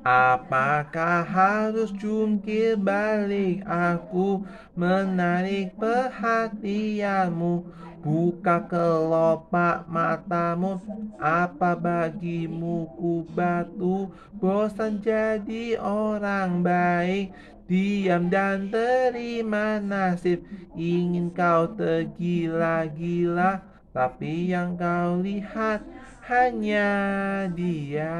Apakah harus jungkir balik aku menarik perhatianmu? Buka kelopak matamu Apa bagimu? Ku batu Bosan jadi orang baik. Diam dan terima nasib Ingin kau tergila-gila. Tapi yang kau lihat hanya dia.